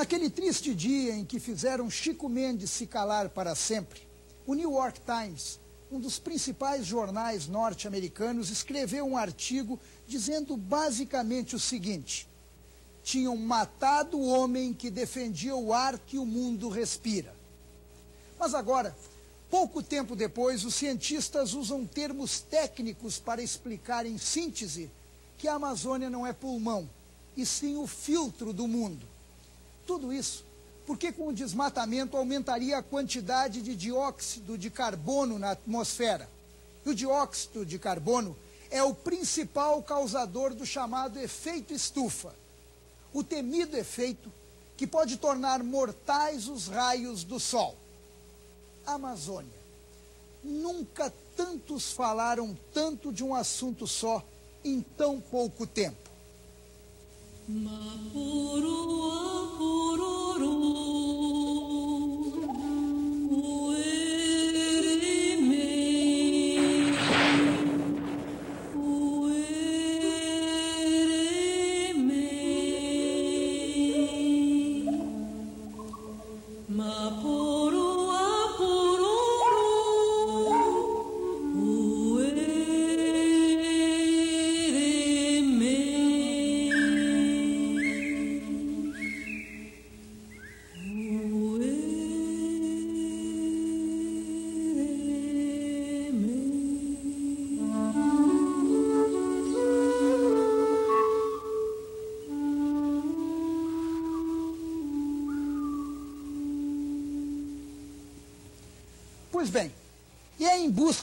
Naquele triste dia em que fizeram Chico Mendes se calar para sempre, o New York Times, um dos principais jornais norte-americanos, escreveu um artigo dizendo basicamente o seguinte: tinham matado o homem que defendia o ar que o mundo respira. Mas agora, pouco tempo depois, os cientistas usam termos técnicos para explicar em síntese que a Amazônia não é pulmão, e sim o filtro do mundo. Tudo isso porque com o desmatamento aumentaria a quantidade de dióxido de carbono na atmosfera. E o dióxido de carbono é o principal causador do chamado efeito estufa. O temido efeito que pode tornar mortais os raios do sol. Amazônia. Nunca tantos falaram tanto de um assunto só em tão pouco tempo. Pois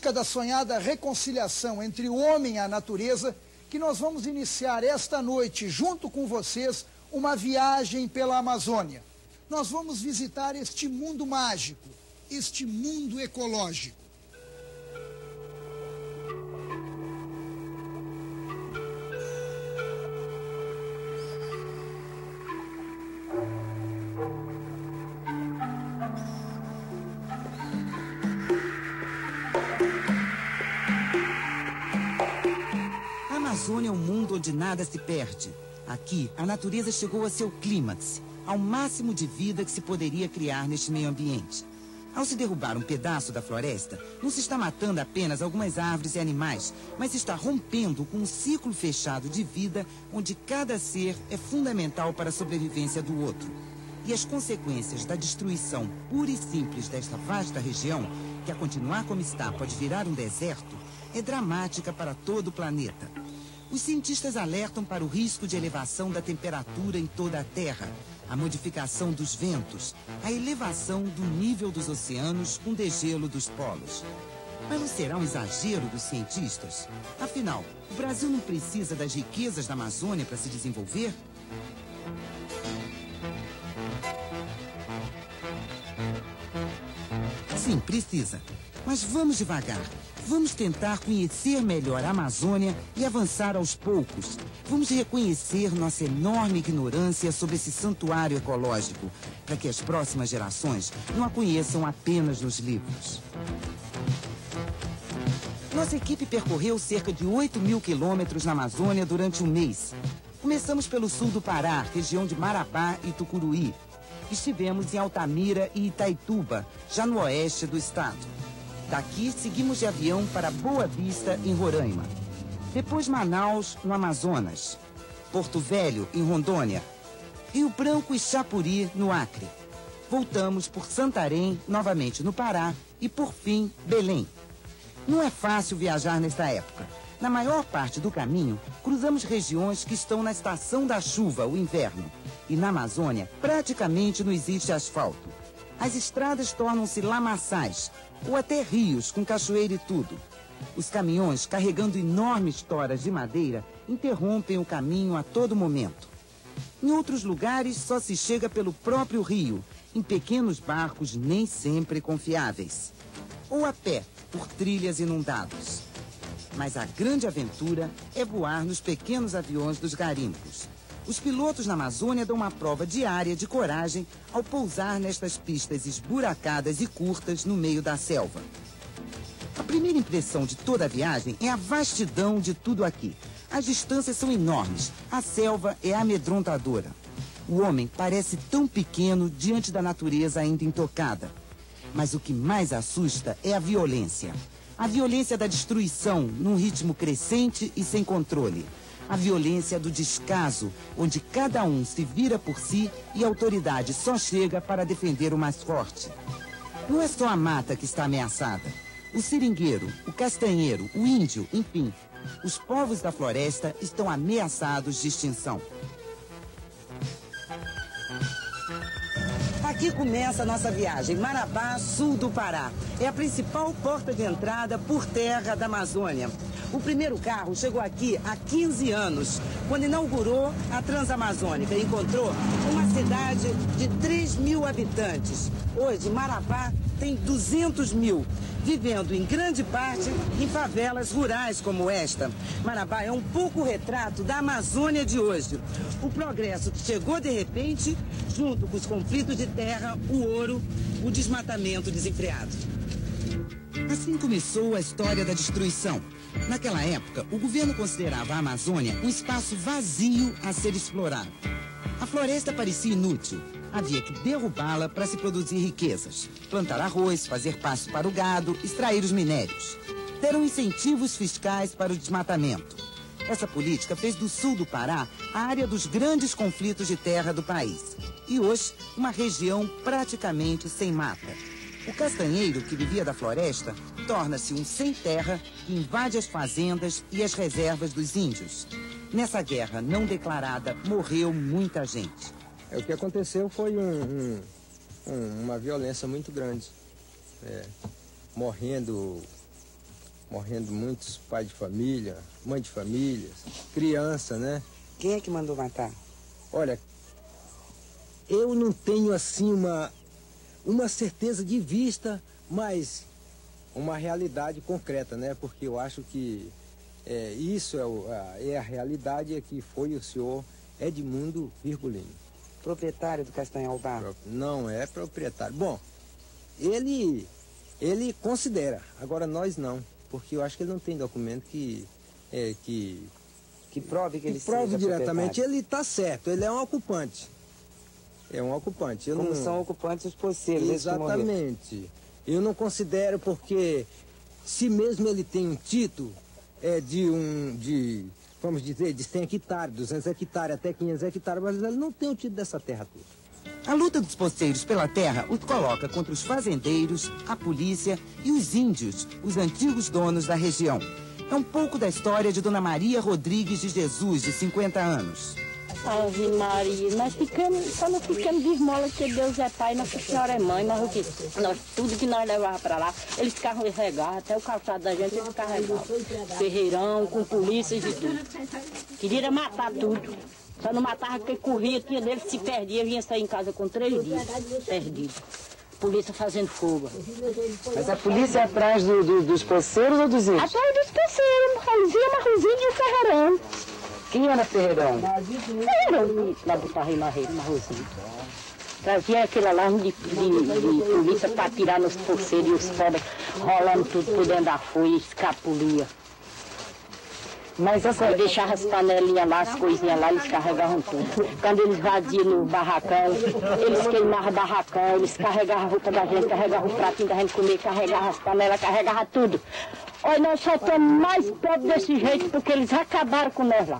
busca da sonhada reconciliação entre o homem e a natureza que nós vamos iniciar esta noite, junto com vocês, uma viagem pela Amazônia. Nós vamos visitar este mundo mágico, este mundo ecológico. Nada se perde. Aqui, a natureza chegou a seu clímax, ao máximo de vida que se poderia criar neste meio ambiente. Ao se derrubar um pedaço da floresta, não se está matando apenas algumas árvores e animais, mas se está rompendo com um ciclo fechado de vida onde cada ser é fundamental para a sobrevivência do outro. E as consequências da destruição pura e simples desta vasta região, que a continuar como está pode virar um deserto, é dramática para todo o planeta. Os cientistas alertam para o risco de elevação da temperatura em toda a Terra, a modificação dos ventos, a elevação do nível dos oceanos com degelo dos polos. Mas não será um exagero dos cientistas? Afinal, o Brasil não precisa das riquezas da Amazônia para se desenvolver? Sim, precisa. Mas vamos devagar. Vamos tentar conhecer melhor a Amazônia e avançar aos poucos. Vamos reconhecer nossa enorme ignorância sobre esse santuário ecológico, para que as próximas gerações não a conheçam apenas nos livros. Nossa equipe percorreu cerca de 8 mil quilômetros na Amazônia durante um mês. Começamos pelo sul do Pará, região de Marabá e Tucuruí. Estivemos em Altamira e Itaituba, já no oeste do estado. Daqui, seguimos de avião para Boa Vista, em Roraima. Depois Manaus, no Amazonas. Porto Velho, em Rondônia. Rio Branco e Chapuri, no Acre. Voltamos por Santarém, novamente no Pará. E, por fim, Belém. Não é fácil viajar nesta época. Na maior parte do caminho, cruzamos regiões que estão na estação da chuva, o inverno. E na Amazônia, praticamente não existe asfalto. As estradas tornam-se lamaçais, ou até rios com cachoeira e tudo. Os caminhões, carregando enormes toras de madeira, interrompem o caminho a todo momento. Em outros lugares, só se chega pelo próprio rio, em pequenos barcos nem sempre confiáveis. Ou a pé, por trilhas inundados. Mas a grande aventura é voar nos pequenos aviões dos garimpos. Os pilotos na Amazônia dão uma prova diária de coragem ao pousar nestas pistas esburacadas e curtas no meio da selva. A primeira impressão de toda a viagem é a vastidão de tudo aqui. As distâncias são enormes, a selva é amedrontadora. O homem parece tão pequeno diante da natureza ainda intocada. Mas o que mais assusta é a violência. A violência da destruição num ritmo crescente e sem controle. A violência do descaso, onde cada um se vira por si e a autoridade só chega para defender o mais forte. Não é só a mata que está ameaçada. O seringueiro, o castanheiro, o índio, enfim, os povos da floresta estão ameaçados de extinção. Aqui começa a nossa viagem, Marabá, sul do Pará. É a principal porta de entrada por terra da Amazônia. O primeiro carro chegou aqui há 15 anos, quando inaugurou a Transamazônica. Encontrou uma cidade de 3 mil habitantes. Hoje, Marabá tem 200 mil, vivendo em grande parte em favelas rurais como esta. Marabá é um pouco retrato da Amazônia de hoje. O progresso que chegou de repente, junto com os conflitos de terra, o ouro, o desmatamento desenfreado. Assim começou a história da destruição. Naquela época, o governo considerava a Amazônia um espaço vazio a ser explorado. A floresta parecia inútil. Havia que derrubá-la para se produzir riquezas. Plantar arroz, fazer pasto para o gado, extrair os minérios. Deram incentivos fiscais para o desmatamento. Essa política fez do sul do Pará a área dos grandes conflitos de terra do país. E hoje, uma região praticamente sem mata. O castanheiro, que vivia da floresta, torna-se um sem terra que invade as fazendas e as reservas dos índios. Nessa guerra não declarada, morreu muita gente. É, o que aconteceu foi um, um, um, uma violência muito grande. É, morrendo, morrendo muitos pais de família, mãe de família, criança, né? Quem é que mandou matar? Olha, eu não tenho assim uma uma certeza de vista, mas uma realidade concreta, né? Porque eu acho que é, isso é, o, a, é a realidade é que foi o senhor Edmundo Virgulino. Proprietário do Castanhal Bar? Não é proprietário. Bom, ele, ele considera, agora nós não, porque eu acho que ele não tem documento que... É, que que prove que ele que prove diretamente, ele está certo, ele é um ocupante. É um ocupante. Eu Como não... são ocupantes os poceiros. Exatamente. Eu não considero porque se mesmo ele tem um título é, de um, de, vamos dizer, de 100 hectares, 200 hectares, até 500 hectares, mas ele não tem o título dessa terra toda. A luta dos poceiros pela terra os coloca contra os fazendeiros, a polícia e os índios, os antigos donos da região. É um pouco da história de Dona Maria Rodrigues de Jesus, de 50 anos. Ave Maria, nós ficamos, só não ficamos de esmola que Deus é pai, Nossa Senhora é mãe, que, nós, tudo que nós levávamos para lá, eles ficavam regados, até o calçado da gente eles carregavam. Ferreirão, com polícias e tudo. Queria matar tudo. Só não matava porque corria, tinha dele, se perdia, vinha sair em casa com três dias perdido. Polícia fazendo fogo. Mas a polícia é atrás do, do, dos poceiros ou dos índios? Atrás dos poceiros, Marrozinho, Marrozinho e Ferreirão. Quem era Ferreirão? Ferreirão, lá do Parreio Marreiro, Marrozinho. Trazia aquele alarme de, de, de polícia para tirar nos poceiros e os pobres rolando tudo por dentro da folha e escapulia. Mas essa... deixava as panelinhas lá, as coisinhas lá, eles carregavam tudo. Quando eles vaziam no barracão, eles queimavam barracão, eles carregavam a roupa da gente, carregavam o pratinho da gente comer, carregavam as panelas, carregavam tudo. Olha, nós só estamos mais pobres desse jeito porque eles acabaram com nós lá.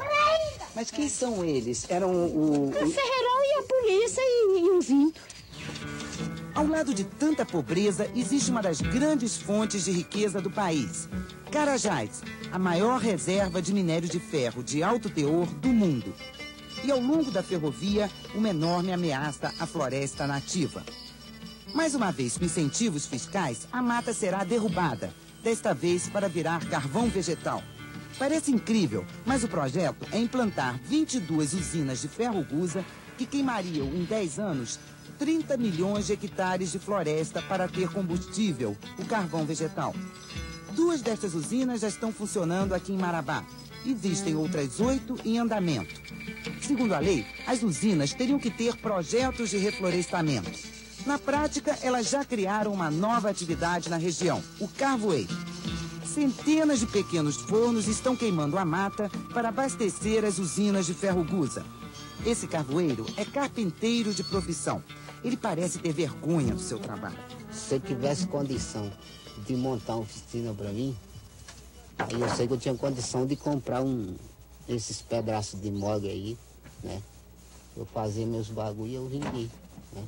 Mas quem são eles? Eram o... O Ferreirão e a polícia e, e os índios. Ao lado de tanta pobreza, existe uma das grandes fontes de riqueza do país. Carajás, a maior reserva de minério de ferro de alto teor do mundo. E ao longo da ferrovia, uma enorme ameaça à floresta nativa. Mais uma vez, com incentivos fiscais, a mata será derrubada, desta vez para virar carvão vegetal. Parece incrível, mas o projeto é implantar 22 usinas de ferro-gusa que queimariam em 10 anos 30 milhões de hectares de floresta para ter combustível, o carvão vegetal. Duas destas usinas já estão funcionando aqui em Marabá. Existem outras oito em andamento. Segundo a lei, as usinas teriam que ter projetos de reflorestamento. Na prática, elas já criaram uma nova atividade na região, o carvoeiro. Centenas de pequenos fornos estão queimando a mata para abastecer as usinas de ferro gusa. Esse carvoeiro é carpinteiro de profissão. Ele parece ter vergonha do seu trabalho. Se eu tivesse condição de montar uma oficina para mim, aí eu sei que eu tinha condição de comprar um, esses pedaços de moga aí, né? Eu fazia meus bagulho e eu vendi, né?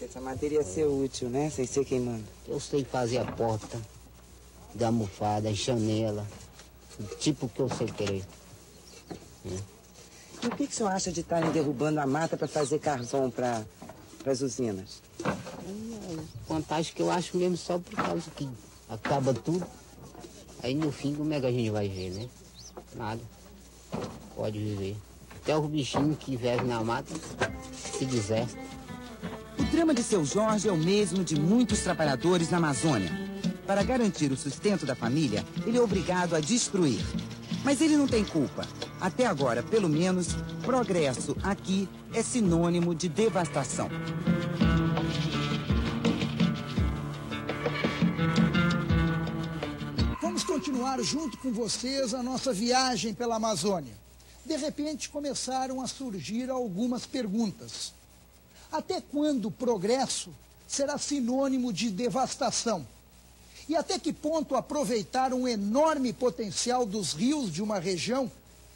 Essa madeira ia ser útil, né? Sem ser queimando. Eu sei fazer a porta, da almofada, janela, tipo que eu sei querer. Né? E o que, que o senhor acha de estarem derrubando a mata para fazer carvão para as usinas? Vantagem que eu acho mesmo só por causa que acaba tudo. Aí no fim como é que a gente vai ver, né? Nada. Pode viver. Até os bichinhos que vivem na mata, se quiser. O drama de seu Jorge é o mesmo de muitos trabalhadores na Amazônia. Para garantir o sustento da família, ele é obrigado a destruir. Mas ele não tem culpa. Até agora, pelo menos, progresso aqui é sinônimo de devastação. Vamos continuar junto com vocês a nossa viagem pela Amazônia. De repente começaram a surgir algumas perguntas. Até quando o progresso será sinônimo de devastação? E até que ponto aproveitar um enorme potencial dos rios de uma região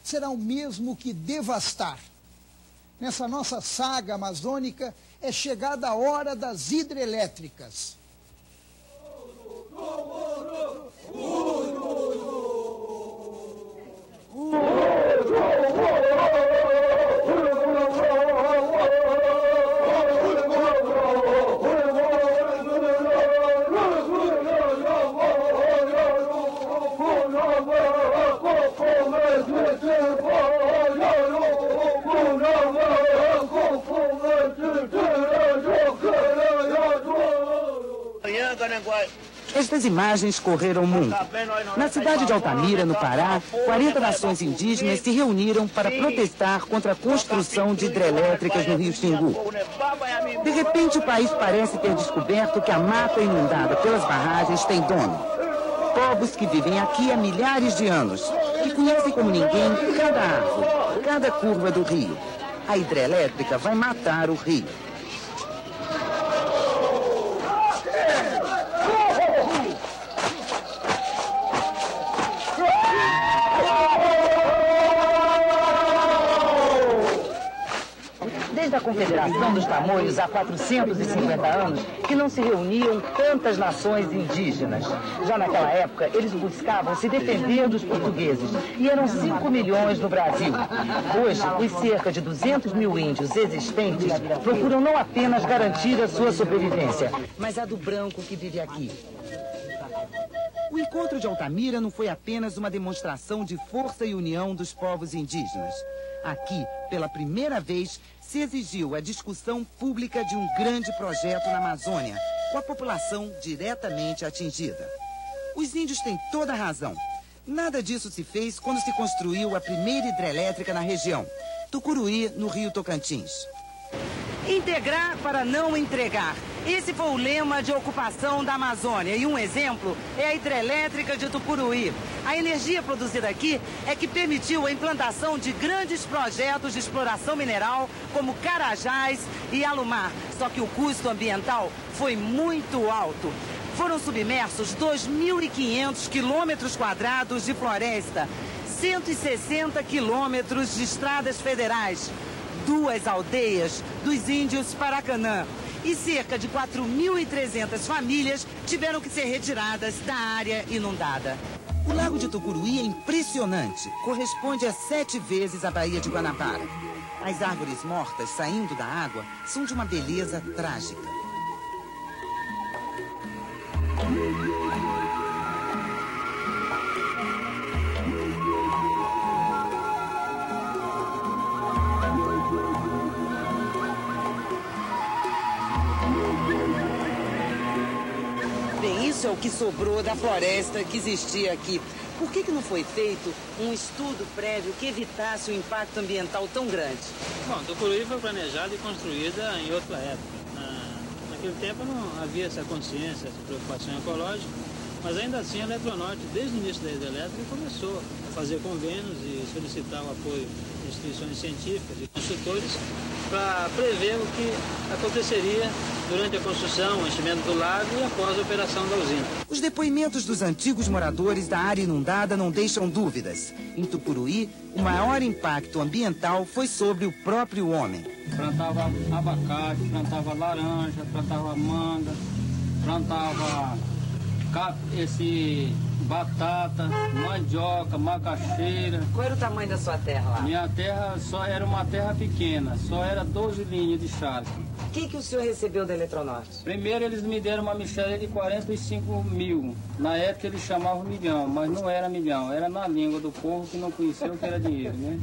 será o mesmo que devastar? Nessa nossa saga amazônica é chegada a hora das hidrelétricas. Estas imagens correram o mundo. Na cidade de Altamira, no Pará, 40 nações indígenas se reuniram para protestar contra a construção de hidrelétricas no rio Xingu. De repente, o país parece ter descoberto que a mata inundada pelas barragens tem dono. Povos que vivem aqui há milhares de anos, que conhecem como ninguém cada árvore, cada curva do rio. A hidrelétrica vai matar o rio. Confederação dos Tamoios há 450 anos que não se reuniam tantas nações indígenas. Já naquela época, eles buscavam se defender dos portugueses e eram 5 milhões no Brasil. Hoje, os cerca de 200 mil índios existentes procuram não apenas garantir a sua sobrevivência, mas a do branco que vive aqui. O encontro de Altamira não foi apenas uma demonstração de força e união dos povos indígenas. Aqui, pela primeira vez, se exigiu a discussão pública de um grande projeto na Amazônia, com a população diretamente atingida. Os índios têm toda a razão. Nada disso se fez quando se construiu a primeira hidrelétrica na região, Tucuruí, no Rio Tocantins. Integrar para não entregar. Esse foi o lema de ocupação da Amazônia e um exemplo é a hidrelétrica de Tucuruí. A energia produzida aqui é que permitiu a implantação de grandes projetos de exploração mineral como Carajás e Alumar. Só que o custo ambiental foi muito alto. Foram submersos 2.500 quilômetros quadrados de floresta, 160 quilômetros de estradas federais, duas aldeias dos índios Paracanã e cerca de 4.300 famílias tiveram que ser retiradas da área inundada. O lago de Tucuruí é impressionante. Corresponde a sete vezes a Baía de Guanabara. As árvores mortas saindo da água são de uma beleza trágica. O que sobrou da floresta que existia aqui. Por que, que não foi feito um estudo prévio que evitasse um impacto ambiental tão grande? Bom, Tucuruí foi planejada e construída em outra época. Na, naquele tempo não havia essa consciência, essa preocupação ecológica, mas ainda assim a Eletronorte, desde o início da hidrelétrica, começou a fazer convênios e solicitar o apoio de instituições científicas e consultores para prever o que aconteceria durante a construção, o enchimento do lago e após a operação da usina. Os depoimentos dos antigos moradores da área inundada não deixam dúvidas. Em Tucuruí, o maior impacto ambiental foi sobre o próprio homem. Plantava abacate, plantava laranja, plantava manga, plantava esse batata, mandioca, macaxeira. Qual era o tamanho da sua terra lá? Minha terra só era uma terra pequena, só era 12 linhas de charque. O que, que o senhor recebeu da Eletronorte? Primeiro eles me deram uma micharia de 45 mil. Na época eles chamavam milhão, mas não era milhão, era na língua do povo que não conhecia o que era dinheiro, né?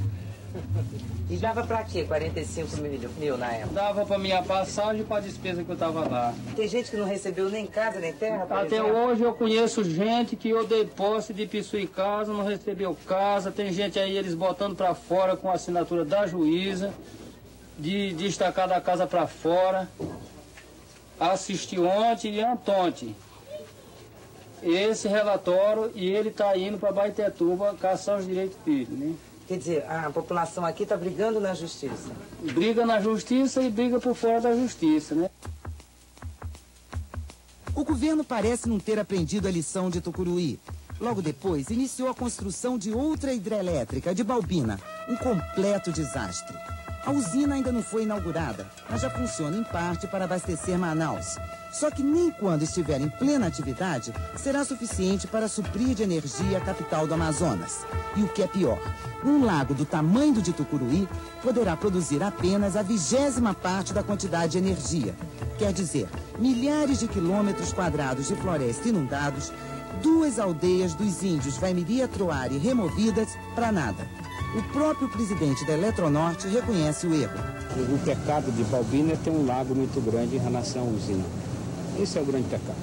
E dava para quê 45 mil, mil na época? Dava para minha passagem e para a despesa que eu estava lá. Tem gente que não recebeu nem casa nem terra? Até exemplo? hoje eu conheço gente que eu dei posse de em casa, não recebeu casa. Tem gente aí, eles botando para fora com a assinatura da juíza, de destacar da casa para fora. Assisti ontem e antonte esse relatório e ele está indo para Baitetuba caçar os direitos dele, né? Quer dizer, a população aqui está brigando na justiça. Briga na justiça e briga por fora da justiça, né? O governo parece não ter aprendido a lição de Tucuruí. Logo depois, iniciou a construção de outra hidrelétrica, de Balbina. Um completo desastre. A usina ainda não foi inaugurada, mas já funciona em parte para abastecer Manaus. Só que nem quando estiver em plena atividade será suficiente para suprir de energia a capital do Amazonas. E o que é pior, um lago do tamanho do de Tucuruí poderá produzir apenas a vigésima parte da quantidade de energia. Quer dizer, milhares de quilômetros quadrados de floresta inundados, duas aldeias dos índios Vaimiria Troari removidas para nada. O próprio presidente da Eletronorte reconhece o erro. O pecado de Balbina é ter um lago muito grande em relação à usina. Esse é o grande pecado.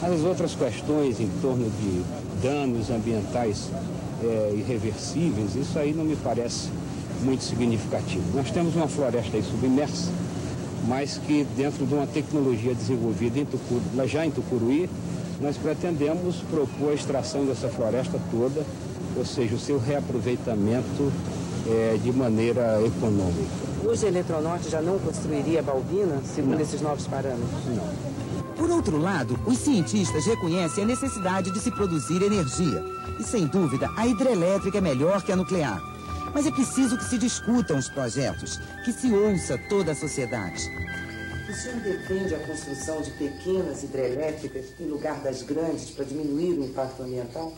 As outras questões em torno de danos ambientais é, irreversíveis, isso aí não me parece muito significativo. Nós temos uma floresta aí submersa, mas que dentro de uma tecnologia desenvolvida em Tucuru, já em Tucuruí, nós pretendemos propor a extração dessa floresta toda ou seja, o seu reaproveitamento é, de maneira econômica. Hoje a Eletronorte já não construiria Balbina, segundo não. esses novos parâmetros? Não. Por outro lado, os cientistas reconhecem a necessidade de se produzir energia. E, sem dúvida, a hidrelétrica é melhor que a nuclear. Mas é preciso que se discutam os projetos, que se ouça toda a sociedade. O senhor defende a construção de pequenas hidrelétricas em lugar das grandes para diminuir o impacto ambiental?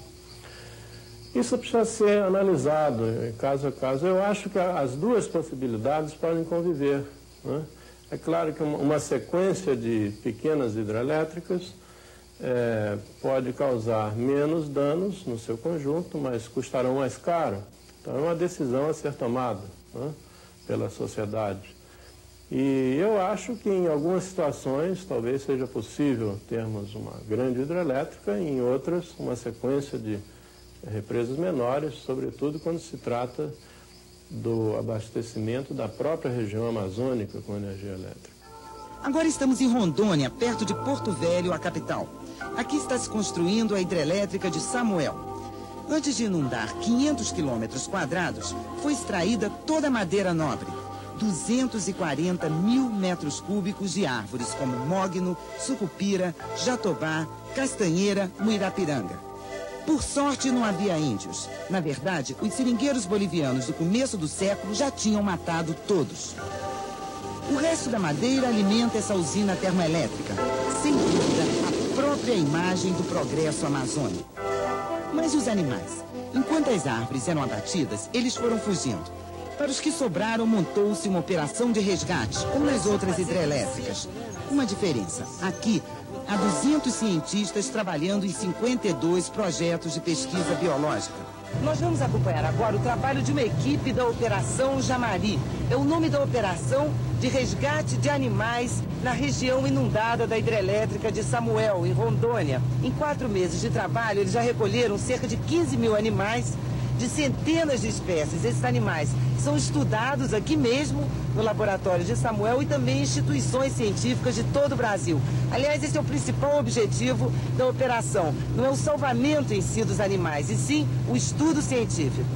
Isso precisa ser analisado caso a caso. Eu acho que as duas possibilidades podem conviver. Né? É claro que uma sequência de pequenas hidrelétricas é, pode causar menos danos no seu conjunto, mas custarão mais caro. Então é uma decisão a ser tomada né, pela sociedade. E eu acho que em algumas situações talvez seja possível termos uma grande hidrelétrica, e em outras uma sequência de represas menores, sobretudo quando se trata do abastecimento da própria região amazônica com energia elétrica. Agora estamos em Rondônia, perto de Porto Velho, a capital. Aqui está se construindo a hidrelétrica de Samuel. Antes de inundar 500 quilômetros quadrados, foi extraída toda a madeira nobre. 240 mil metros cúbicos de árvores como mogno, sucupira, jatobá, castanheira, muirapiranga. Por sorte, não havia índios. Na verdade, os seringueiros bolivianos do começo do século já tinham matado todos. O resto da madeira alimenta essa usina termoelétrica. Sem dúvida, a própria imagem do progresso amazônico. Mas os animais? Enquanto as árvores eram abatidas, eles foram fugindo. Para os que sobraram, montou-se uma operação de resgate, como nas outras hidrelétricas. Uma diferença. Aqui, Há 200 cientistas trabalhando em 52 projetos de pesquisa biológica. Nós vamos acompanhar agora o trabalho de uma equipe da Operação Jamari. É o nome da operação de resgate de animais na região inundada da hidrelétrica de Samuel, em Rondônia. Em quatro meses de trabalho, eles já recolheram cerca de 15 mil animais de centenas de espécies. Esses animais são estudados aqui mesmo no laboratório de Samuel e também em instituições científicas de todo o Brasil. Aliás, esse é o principal objetivo da operação. Não é o salvamento em si dos animais, e sim o estudo científico.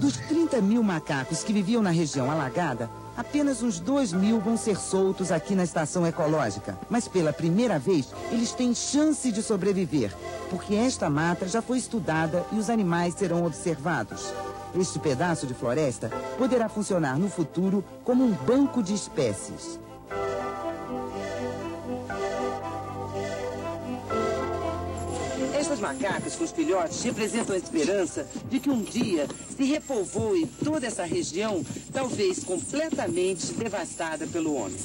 Dos 30 mil macacos que viviam na região alagada, apenas uns 2 mil vão ser soltos aqui na estação ecológica. Mas pela primeira vez, eles têm chance de sobreviver, porque esta mata já foi estudada e os animais serão observados. Este pedaço de floresta poderá funcionar no futuro como um banco de espécies. Macacos com os filhotes representam a esperança de que um dia se repovoe toda essa região, talvez completamente devastada pelo homem.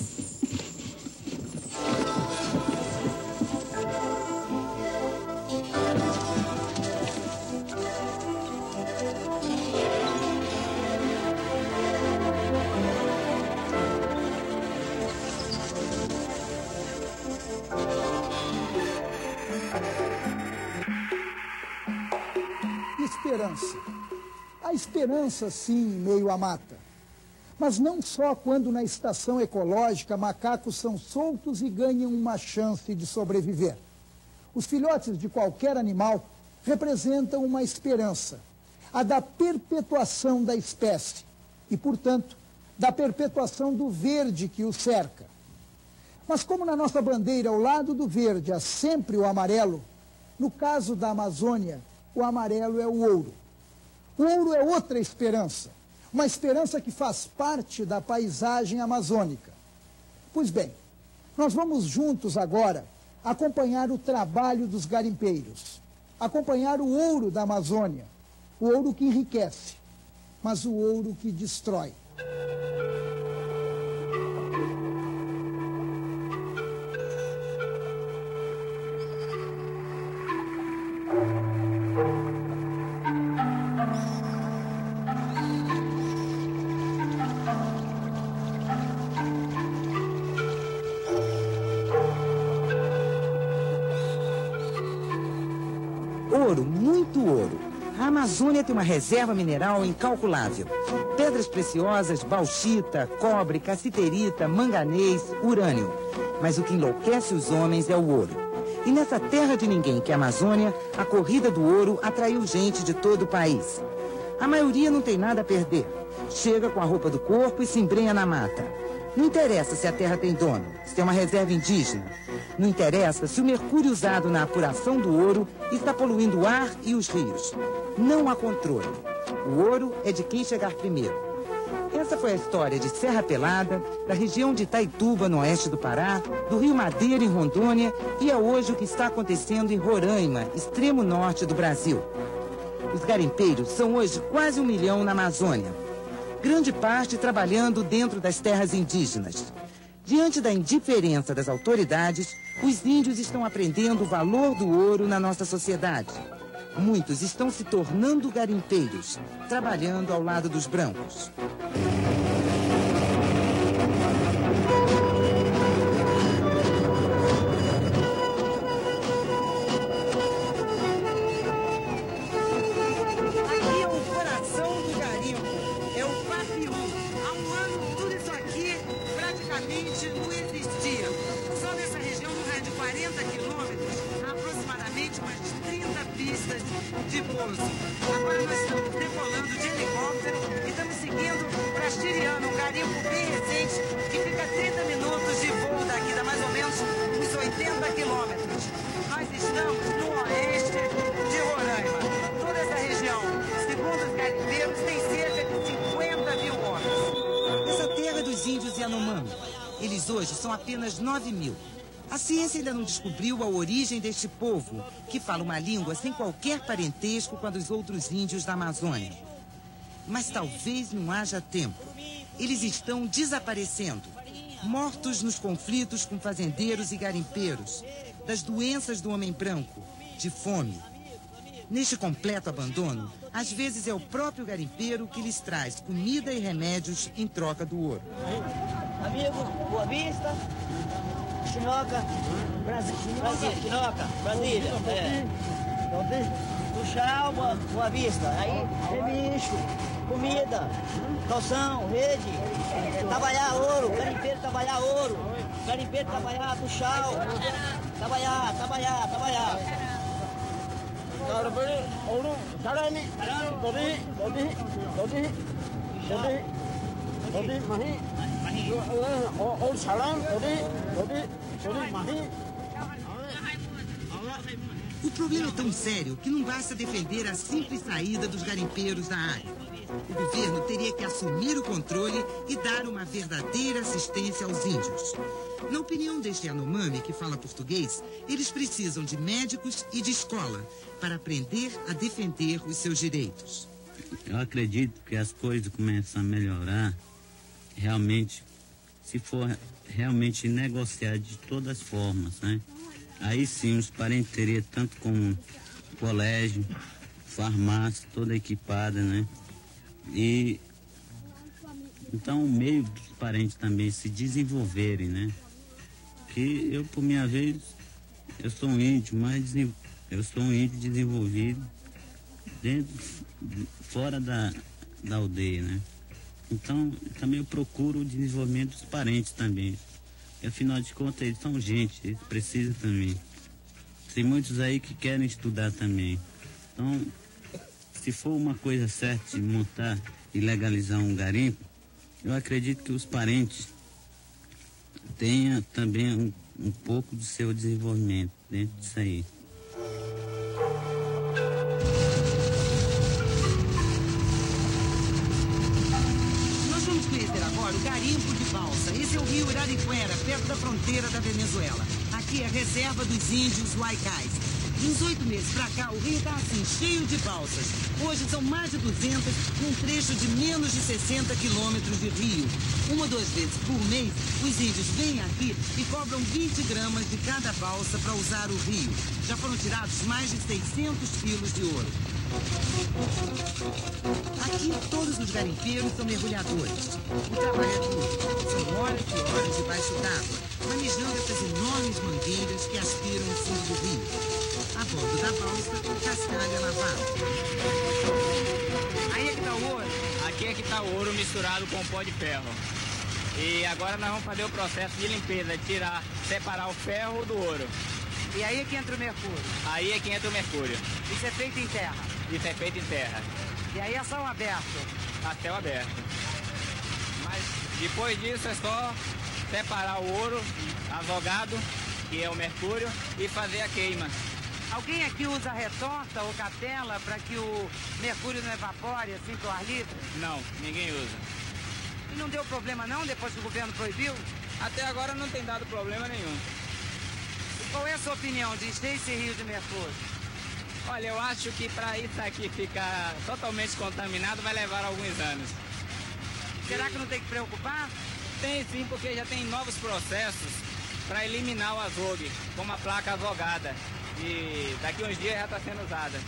Esperança. Há esperança, sim, em meio à mata. Mas não só quando na estação ecológica macacos são soltos e ganham uma chance de sobreviver. Os filhotes de qualquer animal representam uma esperança, a da perpetuação da espécie e, portanto, da perpetuação do verde que o cerca. Mas como na nossa bandeira, ao lado do verde, há sempre o amarelo, no caso da Amazônia, o amarelo é o ouro. O ouro é outra esperança, uma esperança que faz parte da paisagem amazônica. Pois bem, nós vamos juntos agora acompanhar o trabalho dos garimpeiros, acompanhar o ouro da Amazônia, o ouro que enriquece, mas o ouro que destrói. Amazônia tem uma reserva mineral incalculável. Pedras preciosas, bauxita, cobre, cassiterita, manganês, urânio. Mas o que enlouquece os homens é o ouro. E nessa terra de ninguém que é a Amazônia, a corrida do ouro atraiu gente de todo o país. A maioria não tem nada a perder. Chega com a roupa do corpo e se embrenha na mata. Não interessa se a terra tem dono, se é uma reserva indígena. Não interessa se o mercúrio usado na apuração do ouro está poluindo o ar e os rios. Não há controle. O ouro é de quem chegar primeiro. Essa foi a história de Serra Pelada, da região de Itaituba, no oeste do Pará, do Rio Madeira, em Rondônia, e é hoje o que está acontecendo em Roraima, extremo norte do Brasil. Os garimpeiros são hoje quase um milhão na Amazônia. Grande parte trabalhando dentro das terras indígenas. Diante da indiferença das autoridades, os índios estão aprendendo o valor do ouro na nossa sociedade. Muitos estão se tornando garimpeiros, trabalhando ao lado dos brancos. de pouso. Agora nós estamos decolando de helicóptero e estamos seguindo para Astiriano, um garimpo bem recente que fica a 30 minutos de voo daqui, dá mais ou menos uns 80 quilômetros. Nós estamos no oeste de Roraima. Toda essa região, segundo os garimpeiros, tem cerca de 50 mil homens. Essa terra dos índios é Yanomami, eles hoje são apenas 9 mil. A ciência ainda não descobriu a origem deste povo, que fala uma língua sem qualquer parentesco com a dos outros índios da Amazônia. Mas talvez não haja tempo. Eles estão desaparecendo, mortos nos conflitos com fazendeiros e garimpeiros, das doenças do homem branco, de fome. Neste completo abandono, às vezes é o próprio garimpeiro que lhes traz comida e remédios em troca do ouro. Amigo, Boa Vista, Chinoca, Brasília, Chinoca, Brasília. É. Tuxal, Boa, Boa Vista. Aí, remicho, comida, calção, rede, é, trabalhar ouro, garimpeiro trabalhar ouro, garimpeiro trabalhar tuxal, trabalhar, trabalhar, trabalhar. O problema é tão sério que não basta defender a simples saída dos garimpeiros da área. O governo teria que assumir o controle e dar uma verdadeira assistência aos índios. Na opinião deste Yanomami, que fala português, eles precisam de médicos e de escola para aprender a defender os seus direitos. Eu acredito que as coisas começam a melhorar realmente se for realmente negociar de todas as formas, né? Aí sim os parentes teriam tanto como colégio, farmácia, toda equipada, né? E então o meio dos parentes também se desenvolverem, né? Que eu por minha vez eu sou um índio, mas eu sou um índio desenvolvido dentro, fora da, da aldeia, né? Então, também eu procuro o desenvolvimento dos parentes também. E, afinal de contas, eles são gente, eles precisam também. Tem muitos aí que querem estudar também. Então, se for uma coisa certa de montar e legalizar um garimpo, eu acredito que os parentes tenham também um, um pouco do seu desenvolvimento dentro disso aí. O rio Irariquera, perto da fronteira da Venezuela. Aqui é a reserva dos índios Huaicais. De uns oito meses pra cá, o rio tá assim, cheio de balsas. Hoje são mais de 200, num trecho de menos de 60 quilômetros de rio. Uma ou duas vezes por mês, os índios vêm aqui e cobram 20 gramas de cada balsa para usar o rio. Já foram tirados mais de 600 quilos de ouro. Aqui todos os garimpeiros são mergulhadores. O trabalho é duro. São debaixo d'água, manejando essas enormes mangueiras que aspiram o fundo do rio. A bordo da balsa, o cascalho é lavado. Aí é que tá o ouro? Aqui é que tá o ouro misturado com pó de ferro. E agora nós vamos fazer o processo de limpeza, tirar, separar o ferro do ouro. E aí é que entra o mercúrio? Aí é que entra o mercúrio. Isso é feito em terra? Isso é feito em terra. E aí é céu aberto? A céu aberto. Mas depois disso é só separar o ouro azogado, que é o mercúrio, e fazer a queima. Alguém aqui usa retorta ou capela para que o mercúrio não evapore assim para o ar livre? Não, ninguém usa. E não deu problema não depois que o governo proibiu? Até agora não tem dado problema nenhum. E qual é a sua opinião de encher esse rio de mercúrio? Olha, eu acho que para isso aqui ficar totalmente contaminado vai levar alguns anos. Será que não tem que preocupar? Tem sim, porque já tem novos processos para eliminar o azogue, como a placa azogada. E daqui uns dias já está sendo usada.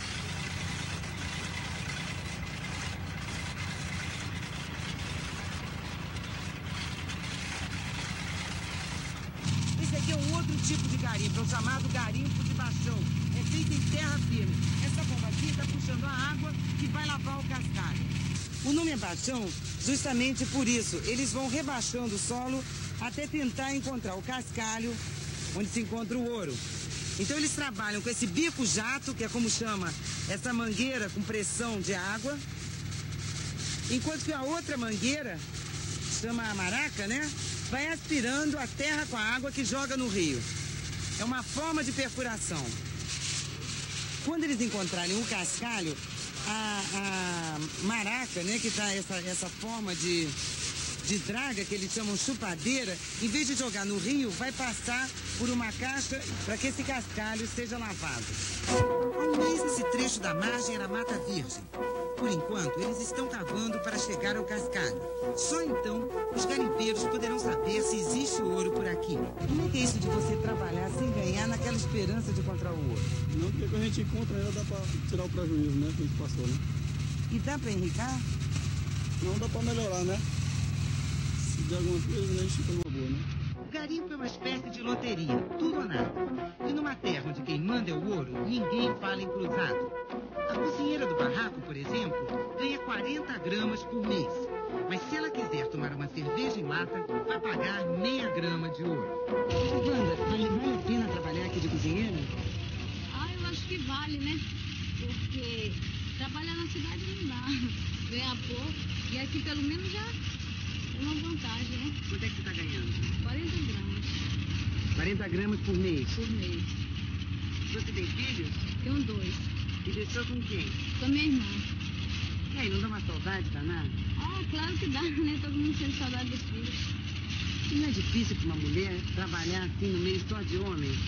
Esse aqui é um outro tipo de garimpo, é o chamado garimpo de baixão. É feito em terra firme. Essa bomba aqui está puxando a água que vai lavar o cascalho. O nome é baixão justamente por isso. Eles vão rebaixando o solo até tentar encontrar o cascalho onde se encontra o ouro. Então eles trabalham com esse bico jato, que é como chama essa mangueira com pressão de água, enquanto que a outra mangueira, chama a maraca, né? Vai aspirando a terra com a água que joga no rio. É uma forma de perfuração. Quando eles encontrarem um cascalho, a, a maraca, né, que dá essa, essa forma de, de draga, que eles chamam chupadeira, em vez de jogar no rio, vai passar por uma caixa para que esse cascalho seja lavado. Mês, esse trecho da margem era mata virgem. Por enquanto, eles estão cavando para chegar ao cascalho. Só então os garimpeiros poderão saber se existe ouro por aqui. Como é que é isso de você trabalhar sem ganhar naquela esperança de encontrar o ouro? Não, porque quando a gente encontra ainda dá para tirar o prejuízo, né? Que a gente passou, né? E dá para enricar? Não dá para melhorar, né? Se der alguma coisa, né, a gente fica numa boa, né? O garimpo é uma espécie de loteria, tudo ou nada. E numa terra onde quem manda é o ouro, ninguém fala em cruzado. A cozinheira do barraco, por exemplo, ganha 40 gramas por mês. Mas se ela quiser tomar uma cerveja em lata, vai pagar meia grama de ouro. Wanda, vale, vale a pena trabalhar aqui de cozinheira? Ah, eu acho que vale, né? Porque trabalhar na cidade não dá. Ganhar pouco. E aqui pelo menos já uma vantagem, né? Quanto é que você está ganhando? 40 gramas 40 gramas por mês. por mês. Você tem filhos? Tenho dois. E deixou com quem? Com a minha irmã. E aí, não dá uma saudade danada? Ah, claro que dá, né? Todo mundo sente saudade dos filhos. E não é difícil para uma mulher trabalhar assim no meio só de homens?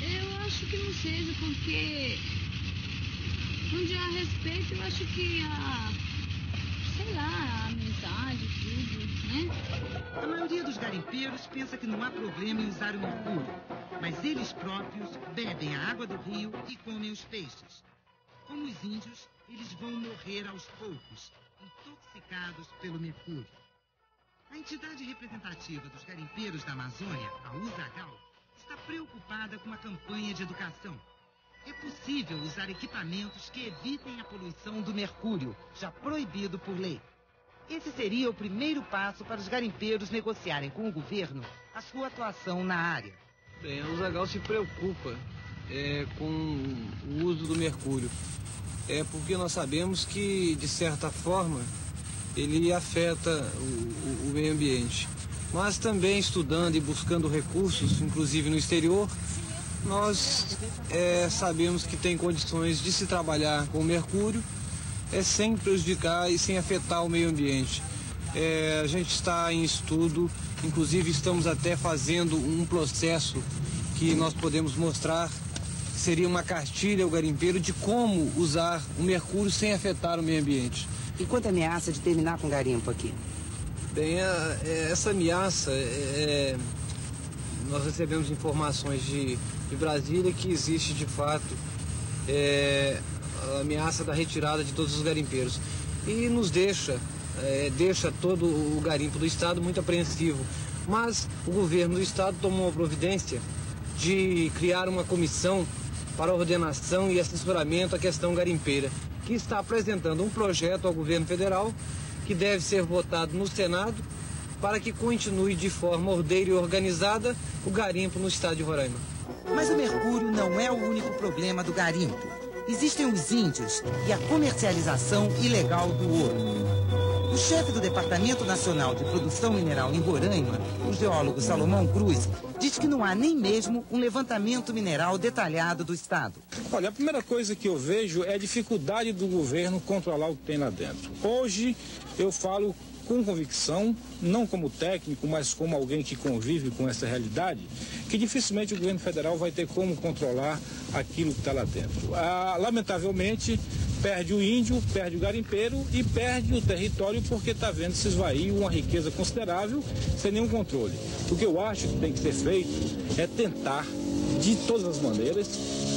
Eu acho que não seja, porque onde há respeito, eu acho que a. sei lá, a amizade, tudo, né? A maioria dos garimpeiros pensa que não há problema em usar o mercúrio, mas eles próprios bebem a água do rio e comem os peixes. Como os índios, eles vão morrer aos poucos, intoxicados pelo mercúrio. A entidade representativa dos garimpeiros da Amazônia, a USAGAL, está preocupada com uma campanha de educação. É possível usar equipamentos que evitem a poluição do mercúrio, já proibido por lei. Esse seria o primeiro passo para os garimpeiros negociarem com o governo a sua atuação na área. Bem, a Usagal se preocupa é, com o uso do mercúrio. É porque nós sabemos que, de certa forma, ele afeta o, o- o meio ambiente. Mas também estudando e buscando recursos, inclusive no exterior, nós é, sabemos que tem condições de se trabalhar com o mercúrio é, sem prejudicar e sem afetar o meio ambiente. É, a gente está em estudo, inclusive estamos até fazendo um processo que nós podemos mostrar, que seria uma cartilha ao garimpeiro de como usar o mercúrio sem afetar o meio ambiente. E quanto à ameaça de terminar com garimpo aqui? Bem, a- é, essa ameaça, é, nós recebemos informações de, de Brasília que existe de fato é, a ameaça da retirada de todos os garimpeiros. E nos deixa, é, deixa todo o garimpo do Estado muito apreensivo. Mas o governo do Estado tomou a providência de criar uma comissão para ordenação e assessoramento à questão garimpeira, que está apresentando um projeto ao governo federal que deve ser votado no Senado para que continue de forma ordeira e organizada o garimpo no estado de Roraima. Mas o mercúrio não é o único problema do garimpo. Existem os índios e a comercialização ilegal do ouro. O chefe do Departamento Nacional de Produção Mineral em Roraima, o geólogo Salomão Cruz, diz que não há nem mesmo um levantamento mineral detalhado do Estado. Olha, a primeira coisa que eu vejo é a dificuldade do governo controlar o que tem lá dentro. Hoje eu falo com convicção, não como técnico, mas como alguém que convive com essa realidade, que dificilmente o governo federal vai ter como controlar aquilo que está lá dentro. Ah, lamentavelmente, perde o índio, perde o garimpeiro e perde o território porque está vendo se esvair uma riqueza considerável sem nenhum controle. O que eu acho que tem que ser feito é tentar, de todas as maneiras,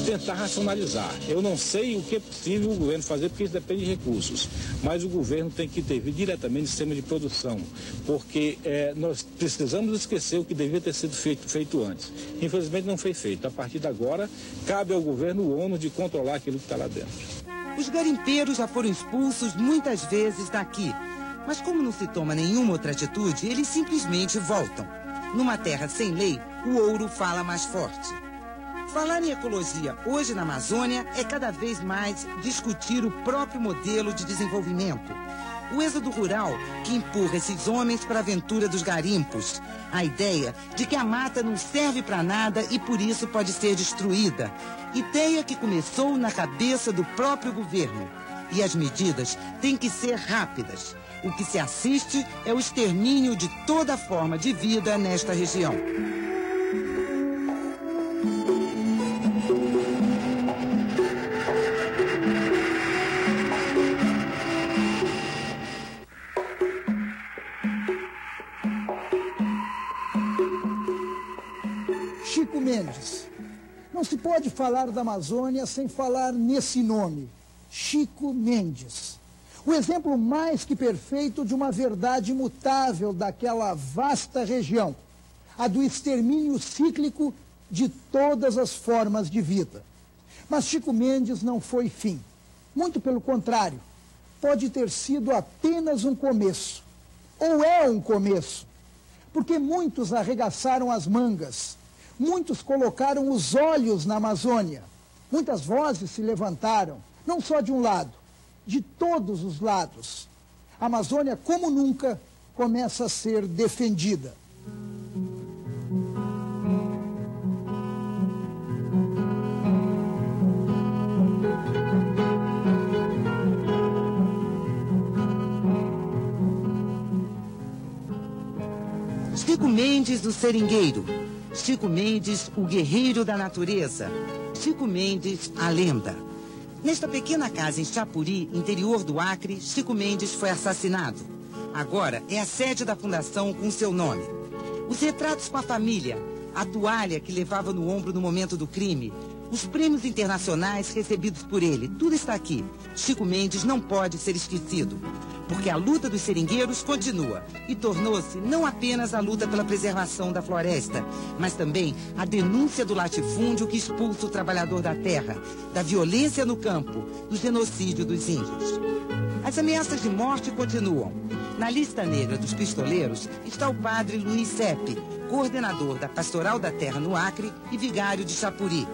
tentar racionalizar. Eu não sei o que é possível o governo fazer, porque isso depende de recursos. Mas o governo tem que intervir diretamente no sistema de produção, porque eh, nós precisamos esquecer o que devia ter sido feito, feito antes. Infelizmente não foi feito. A partir de agora, cabe ao governo o ônus de controlar aquilo que está lá dentro. Os garimpeiros já foram expulsos muitas vezes daqui. Mas como não se toma nenhuma outra atitude, eles simplesmente voltam. Numa terra sem lei, o ouro fala mais forte. Falar em ecologia hoje na Amazônia é cada vez mais discutir o próprio modelo de desenvolvimento. O êxodo rural que empurra esses homens para a aventura dos garimpos. A ideia de que a mata não serve para nada e por isso pode ser destruída. Ideia que começou na cabeça do próprio governo. E as medidas têm que ser rápidas. O que se assiste é o extermínio de toda forma de vida nesta região. Mendes. Não se pode falar da Amazônia sem falar nesse nome, Chico Mendes. O exemplo mais que perfeito de uma verdade imutável daquela vasta região, a do extermínio cíclico de todas as formas de vida. Mas Chico Mendes não foi fim. Muito pelo contrário, pode ter sido apenas um começo. Ou é um começo. Porque muitos arregaçaram as mangas, muitos colocaram os olhos na Amazônia, muitas vozes se levantaram, não só de um lado, de todos os lados. A Amazônia, como nunca, começa a ser defendida. Chico Mendes, do Seringueiro. Chico Mendes, o guerreiro da natureza. Chico Mendes, a lenda. Nesta pequena casa em Chapuri, interior do Acre, Chico Mendes foi assassinado. Agora é a sede da fundação com seu nome. Os retratos com a família, a toalha que levava no ombro no momento do crime, os prêmios internacionais recebidos por ele, tudo está aqui. Chico Mendes não pode ser esquecido, porque a luta dos seringueiros continua e tornou-se não apenas a luta pela preservação da floresta, mas também a denúncia do latifúndio que expulsa o trabalhador da terra, da violência no campo, do genocídio dos índios. As ameaças de morte continuam. Na lista negra dos pistoleiros está o padre Luiz Sepe, coordenador da Pastoral da Terra no Acre e vigário de Chapuri.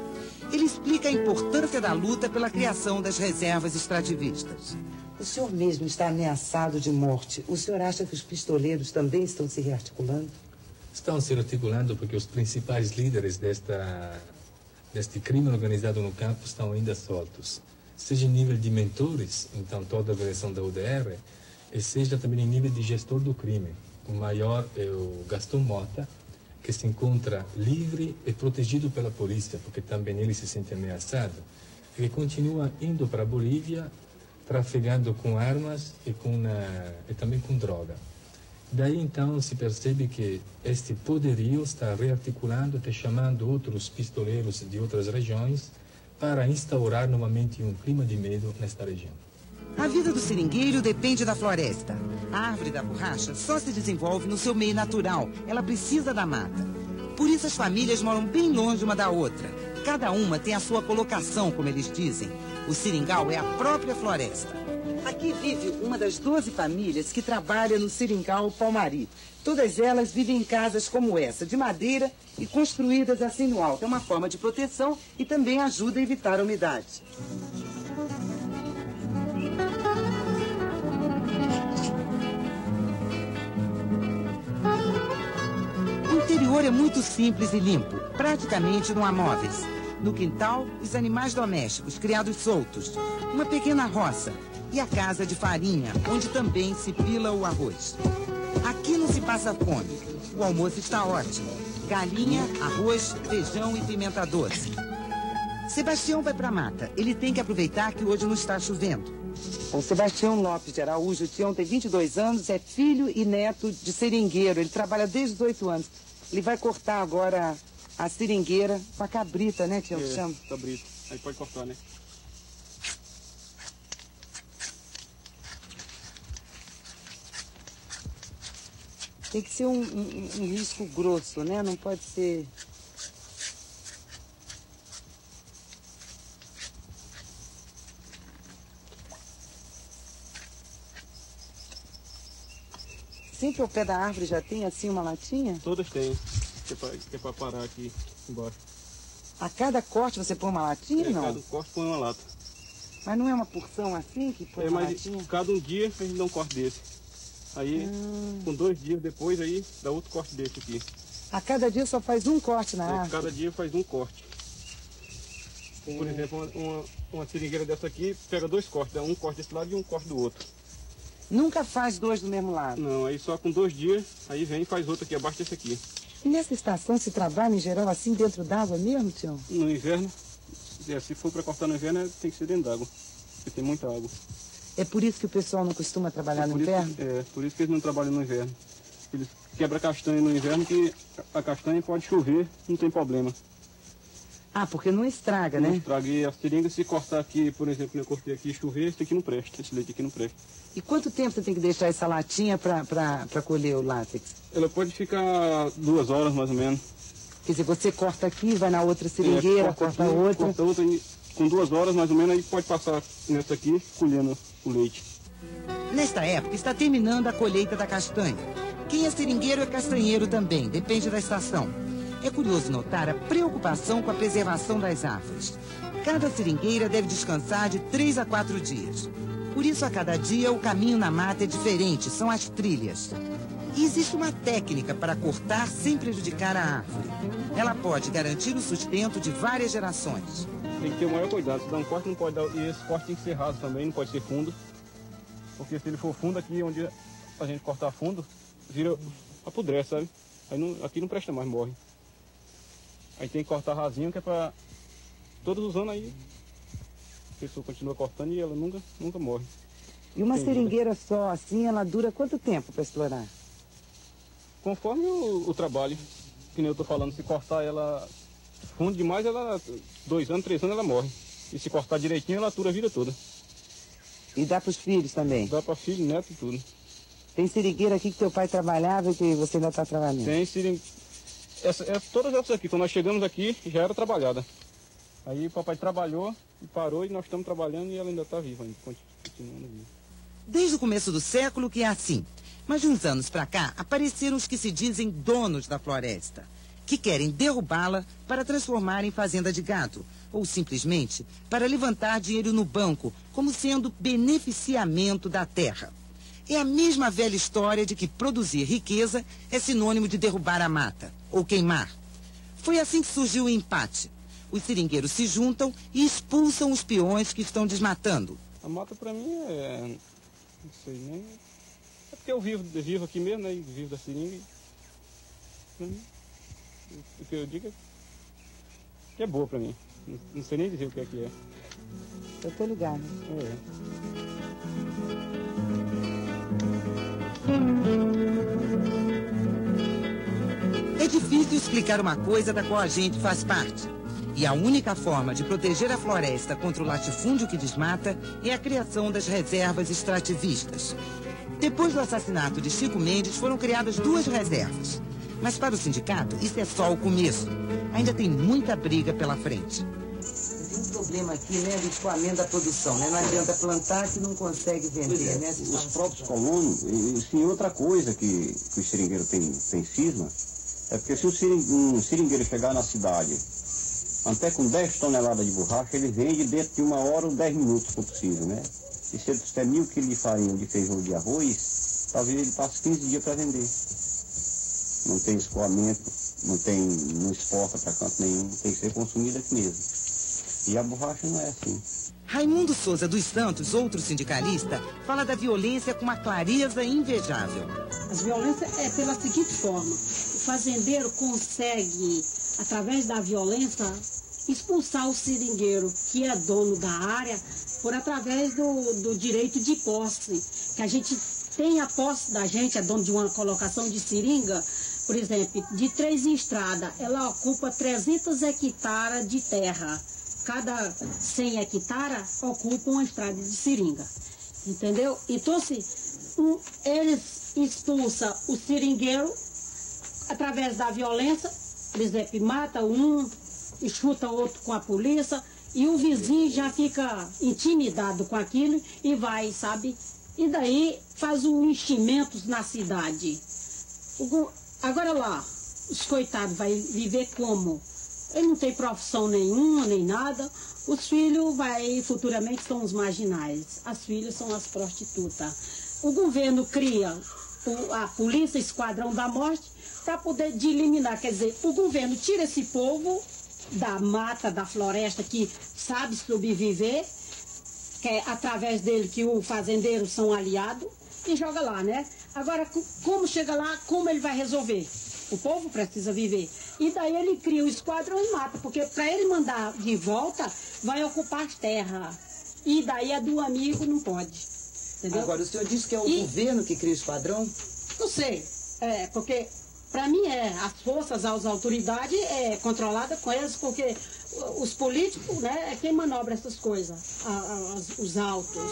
Ele explica a importância da luta pela criação das reservas extrativistas. O senhor mesmo está ameaçado de morte. O senhor acha que os pistoleiros também estão se rearticulando? Estão se articulando porque os principais líderes desta, deste crime organizado no campo estão ainda soltos. Seja em nível de mentores, então toda a direção da UDR, e seja também em nível de gestor do crime. O maior é o Gaston Mota, que se encontra livre e protegido pela polícia, porque também ele se sente ameaçado, e que continua indo para a Bolívia, trafegando com armas e, com, uh, e também com droga. Daí então se percebe que este poderio está rearticulando, até chamando outros pistoleiros de outras regiões para instaurar novamente um clima de medo nesta região. A vida do seringueiro depende da floresta. A árvore da borracha só se desenvolve no seu meio natural. Ela precisa da mata. Por isso as famílias moram bem longe uma da outra. Cada uma tem a sua colocação, como eles dizem. O seringal é a própria floresta. Aqui vive uma das 12 famílias que trabalha no seringal Palmari. Todas elas vivem em casas como essa, de madeira e construídas assim no alto. É uma forma de proteção e também ajuda a evitar a umidade. Interior é muito simples e limpo. Praticamente não há móveis. No quintal, os animais domésticos criados soltos. Uma pequena roça. E a casa de farinha, onde também se pila o arroz. Aqui não se passa fome. O almoço está ótimo. Galinha, arroz, feijão e pimenta doce. Sebastião vai para a mata. Ele tem que aproveitar que hoje não está chovendo. O Sebastião Lopes de Araújo, Tião tem 22 anos, é filho e neto de seringueiro. Ele trabalha desde os 8 anos. Ele vai cortar agora a seringueira com a cabrita, né, Tião? É, chama? cabrita. Aí pode cortar, né? Tem que ser um, um, um risco grosso, né? Não pode ser... Sempre ao pé da árvore já tem assim uma latinha? Todas têm. Que é que é parar aqui embaixo. A cada corte você põe uma latinha, É, não? Cada corte põe uma lata. Mas não é uma porção assim que põe É, uma latinha? cada um dia a gente dá um corte desse. Aí, Hum. com dois dias depois, aí dá outro corte desse aqui. A cada dia só faz um corte na É, árvore? cada dia faz um corte. Por exemplo, uma, uma, uma seringueira dessa aqui pega dois cortes, dá um corte desse lado e um corte do outro. Nunca faz dois do mesmo lado? Não, aí só com dois dias, aí vem e faz outro aqui abaixo desse aqui. E nessa estação se trabalha em geral assim dentro d'água mesmo, tio? No inverno, é, se for para cortar no inverno, é, tem que ser dentro d'água, porque tem muita água. É por isso que o pessoal não costuma trabalhar É no inverno? é, por isso que eles não trabalham no inverno. Eles quebram castanha no inverno, que a castanha pode chover, não tem problema. Ah, porque não estraga, Não né? estraga. E a seringa, se cortar aqui, por exemplo, eu cortei aqui e chover, esse aqui não presta, esse leite aqui não presta. E quanto tempo você tem que deixar essa latinha pra colher o látex? Ela pode ficar duas horas, mais ou menos. Quer dizer, você corta aqui, vai na outra seringueira, É, corta aqui, outra. Corta outra e com duas horas, mais ou menos, aí pode passar nessa aqui, colhendo o leite. Nesta época está terminando a colheita da castanha. Quem é seringueiro é castanheiro também, depende da estação. É curioso notar a preocupação com a preservação das árvores. Cada seringueira deve descansar de três a quatro dias. Por isso, a cada dia, o caminho na mata é diferente, são as trilhas. E existe uma técnica para cortar sem prejudicar a árvore. Ela pode garantir o sustento de várias gerações. Tem que ter o maior cuidado. Se dá um corte, não pode dar. E esse corte tem que ser raso também, não pode ser fundo. Porque se ele for fundo aqui, onde a gente cortar fundo, vira apodrece, sabe? Aí não- aqui não presta mais, morre. Aí tem que cortar rasinho, que é pra todos os anos aí. A pessoa continua cortando e ela nunca, nunca morre. E uma Entendi. seringueira só, assim, ela dura quanto tempo para explorar? Conforme o, o trabalho, que nem eu tô falando, se cortar ela fundo demais, ela dois anos, três anos ela morre. E se cortar direitinho, ela atura a vida toda. E dá para os filhos também? Dá para filho, neto e tudo. Tem seringueira aqui que teu pai trabalhava e que você ainda está trabalhando? Tem seringue... Essa, essa- todas essas aqui, quando nós chegamos aqui, já era trabalhada. Aí o papai trabalhou e parou e nós estamos trabalhando e ela ainda está viva, ainda continuando viva. Desde o começo do século que é assim. Mas de uns anos para cá, apareceram os que se dizem donos da floresta, que querem derrubá-la para transformar em fazenda de gado, ou simplesmente para levantar dinheiro no banco, como sendo beneficiamento da terra. É a mesma velha história de que produzir riqueza é sinônimo de derrubar a mata, ou queimar. Foi assim que surgiu o empate. Os seringueiros se juntam e expulsam os peões que estão desmatando. A mata para mim é. Não sei nem. É porque eu vivo, eu vivo aqui mesmo, né? Vivo da seringa. e, pra mim, O que eu digo é que é boa para mim. Não, não sei nem dizer o que é que é. Eu tô ligado. É. É difícil explicar uma coisa da qual a gente faz parte. E a única forma de proteger a floresta contra o latifúndio que desmata é a criação das reservas extrativistas. Depois do assassinato de Chico Mendes, foram criadas duas reservas. Mas para o sindicato, isso é só o começo. Ainda tem muita briga pela frente. Problema aqui, né, do escoamento da produção, né? Não adianta plantar se não consegue vender, né? Os próprios colonos, e, sim, outra coisa que, que o seringueiro tem, tem cisma, é porque se um seringue- seringueiro chegar na cidade, até com 10 toneladas de borracha, ele vende dentro de uma hora ou 10 minutos, se for possível, né? E se ele tiver mil quilos de farinha, de feijão de arroz, talvez ele passe 15 dias para vender. Não tem escoamento, não tem, não exporta para canto nenhum, tem que ser consumido aqui mesmo. E a borracha não é assim. Raimundo Souza dos Santos, outro sindicalista, fala da violência com uma clareza invejável. As violências é pela seguinte forma: o fazendeiro consegue, através da violência, expulsar o seringueiro, que é dono da área, por através do, do direito de posse. Que a gente tem a posse da gente, é dono de uma colocação de seringa, por exemplo, de três estradas, ela ocupa 300 hectares de terra. Cada 100 hectares ocupa uma estrada de seringa. Entendeu? Então, assim, um, eles expulsam o seringueiro através da violência, por exemplo, mata um, chuta outro com a polícia, e o vizinho já fica intimidado com aquilo e vai, sabe? E daí faz um enchimento na cidade. Agora lá, os coitados vai viver como? Ele não tem profissão nenhuma, nem nada. Os filhos vai, futuramente são os marginais. As filhas são as prostitutas. O governo cria a polícia, esquadrão da morte, para poder de eliminar. Quer dizer, o governo tira esse povo da mata, da floresta, que sabe sobreviver, que é através dele que o fazendeiro são aliados, e joga lá, né? Agora, co- como chega lá, como ele vai resolver? O povo precisa viver. E daí ele cria o esquadrão e mata, porque para ele mandar de volta, vai ocupar as terras. E daí a do amigo não pode. Entendeu? Agora, o senhor disse que é o governo que cria o esquadrão? Não sei. É, porque para mim é as forças, as autoridades é controlada com eles, porque os políticos, né, é quem manobra essas coisas, a- a- os autos.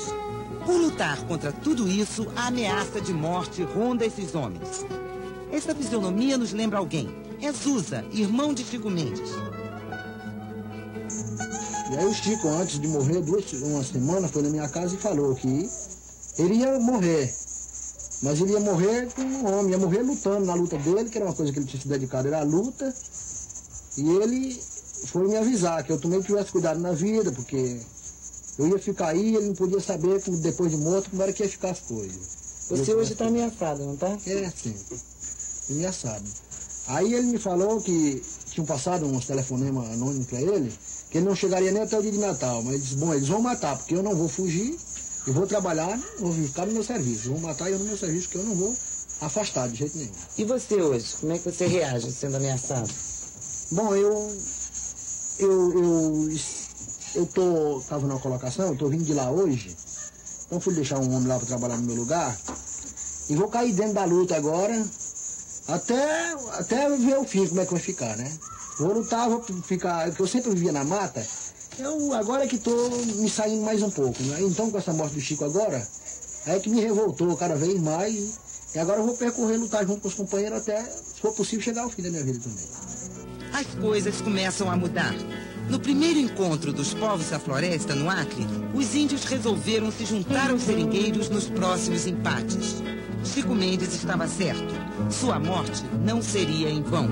Por lutar contra tudo isso, a ameaça de morte ronda esses homens. Essa fisionomia nos lembra alguém. É Zusa, irmão de Chico Mendes. E aí o Chico, antes de morrer, duas, uma semana, foi na minha casa e falou que ele ia morrer. Mas ele ia morrer com um homem, ia morrer lutando na luta dele, que era uma coisa que ele tinha se dedicado, era a luta. E ele foi me avisar que eu também tivesse cuidado na vida, porque eu ia ficar aí e ele não podia saber, como depois de morto, como era que ia ficar as coisas. Você hoje está ameaçado, não tá? É, sim. Ameaçado. Aí ele me falou que tinham passado uns telefonemas anônimos para ele, que ele não chegaria nem até o dia de Natal. Mas ele disse, bom, eles vão matar, porque eu não vou fugir, eu vou trabalhar, vou ficar no meu serviço. Vão matar eu no meu serviço, porque eu não vou afastar de jeito nenhum. E você hoje, como é que você reage sendo ameaçado? Bom, eu. Eu. Eu, eu tô. Tava numa colocação, eu tô vindo de lá hoje. Então fui deixar um homem lá para trabalhar no meu lugar. E vou cair dentro da luta agora. Até, até ver o fim, como é que vai ficar, né? Vou lutar, vou ficar. Porque eu sempre vivia na mata. Eu agora que tô me saindo mais um pouco, né? Então com essa morte do Chico agora, é que me revoltou cada vez mais. E agora eu vou percorrer, lutar junto com os companheiros até, se for possível, chegar ao fim da minha vida também. As coisas começam a mudar. No primeiro encontro dos povos da floresta, no Acre, os índios resolveram se juntar aos seringueiros nos próximos empates. Chico Mendes estava certo. Sua morte não seria em vão.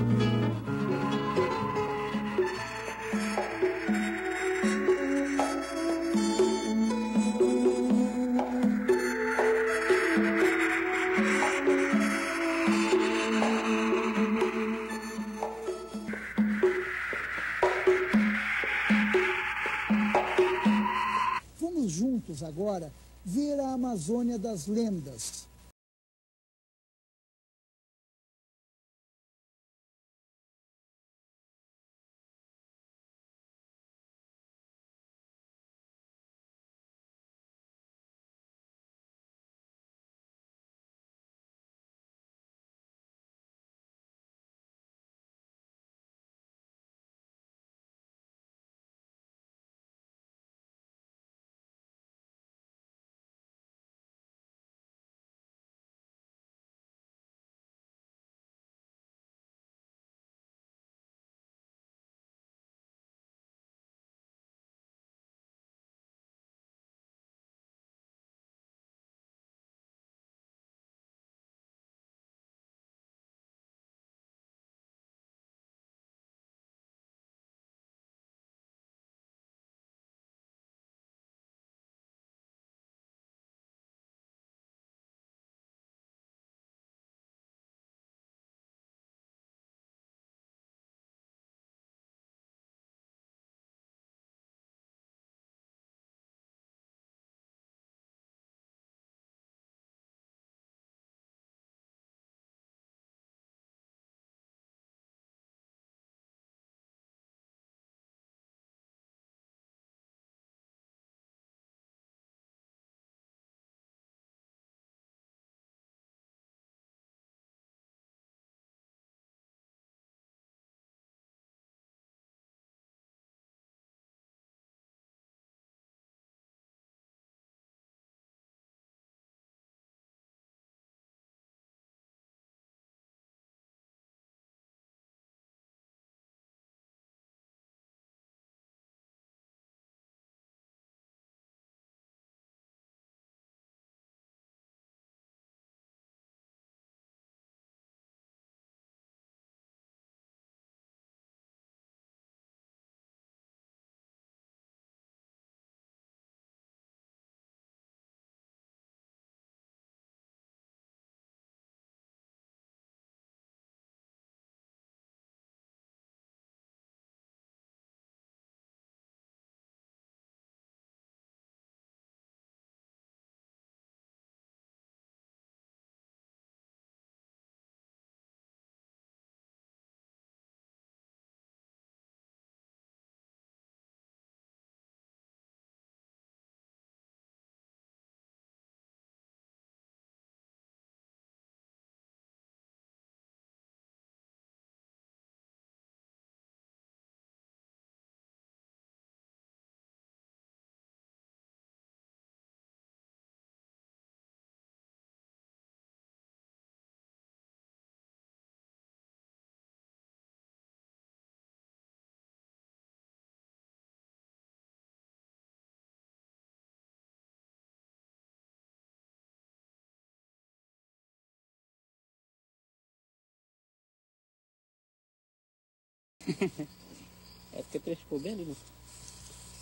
é porque trecho ficou bem ali, né?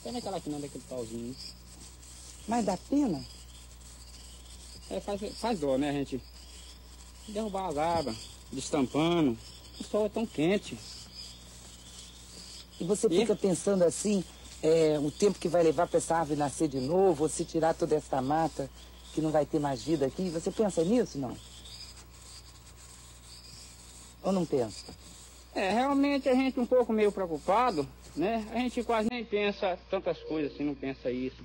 Pena aquela que não daquele pauzinho. né? Mas dá pena? É, faz, faz dó, né, gente? Derrubar as águas, destampando. O sol é tão quente. E você fica pensando assim, é, o tempo que vai levar para essa árvore nascer de novo, ou se tirar toda essa mata, que não vai ter mais vida aqui. Você pensa nisso, não? Ou não pensa? É, realmente a gente um pouco meio preocupado, né? A gente quase nem pensa tantas coisas assim, não pensa isso.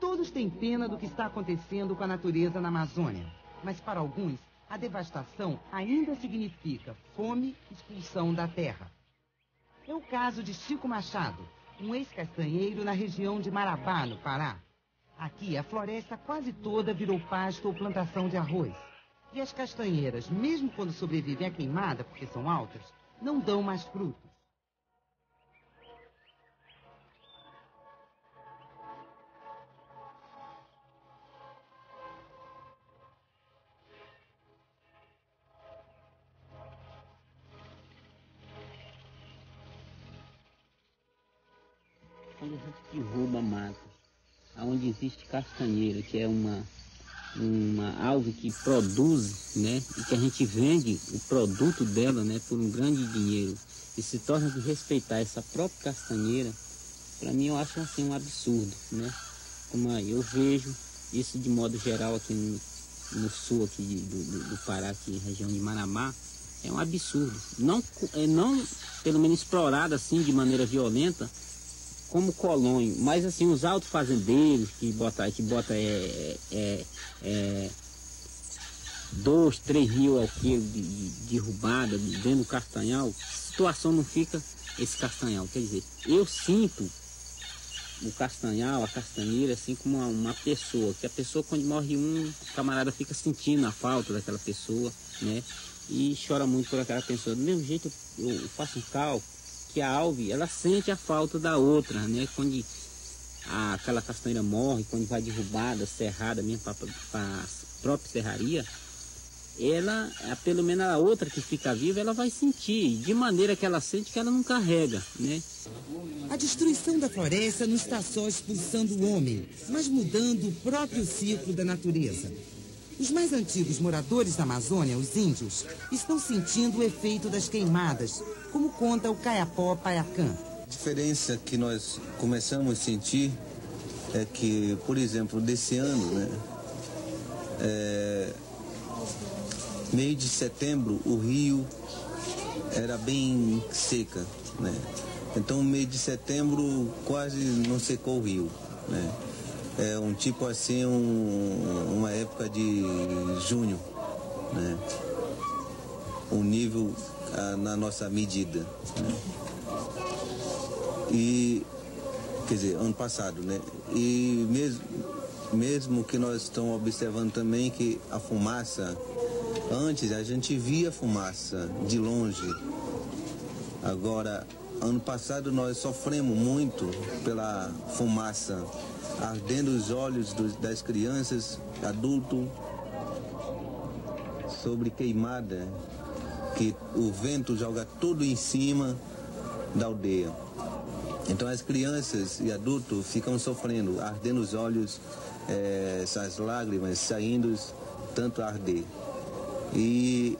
Todos têm pena do que está acontecendo com a natureza na Amazônia. Mas para alguns, a devastação ainda significa fome e expulsão da terra. É o caso de Chico Machado, um ex-castanheiro na região de Marabá, no Pará. Aqui, a floresta quase toda virou pasto ou plantação de arroz. E as castanheiras, mesmo quando sobrevivem à queimada, porque são altas, não dão mais frutos. Quando a gente derruba mata, onde existe castanheira, que é uma, uma árvore que produz, né, e que a gente vende o produto dela, né, por um grande dinheiro, e se torna de respeitar essa própria castanheira, para mim eu acho assim um absurdo, né? Como eu vejo isso de modo geral aqui no, no sul aqui do, do, Pará, aqui região de Marabá, é um absurdo. Não, é, não pelo menos explorado assim de maneira violenta, como colônia, mas assim, os altos fazendeiros que bota, que bota é, é, é, dois, três mil ao de, de, de derrubada dentro do castanhal, situação não fica esse castanhal. Quer dizer, eu sinto o castanhal, a castanheira, assim como uma, uma pessoa, que a pessoa quando morre um, o camarada fica sentindo a falta daquela pessoa, né? E chora muito por aquela pessoa. Do mesmo jeito, eu faço um cálculo que a alve, ela sente a falta da outra, né? Quando a, aquela castanheira morre, quando vai derrubada, serrada mesmo para a própria serraria, ela, pelo menos a outra que fica viva, ela vai sentir, de maneira que ela sente que ela não carrega, né? A destruição da floresta não está só expulsando o homem, mas mudando o próprio ciclo da natureza. Os mais antigos moradores da Amazônia, os índios, estão sentindo o efeito das queimadas, como conta o Caiapó Paiacã. A diferença que nós começamos a sentir é que, por exemplo, desse ano, né, é, meio de setembro, o rio era bem seca, né? Então, meio de setembro quase não secou o rio, né? É um tipo assim, um- uma época de junho, né? O nível na nossa medida, né? E, quer dizer, ano passado, né? E mesmo, mesmo que nós estamos observando também que a fumaça, antes a gente via fumaça de longe. Agora, ano passado nós sofremos muito pela fumaça, ardendo os olhos dos- das crianças, adultos, sobre queimada, que o vento joga tudo em cima da aldeia. Então as crianças e adultos ficam sofrendo, ardendo os olhos, eh, essas lágrimas saindo, tanto arder. E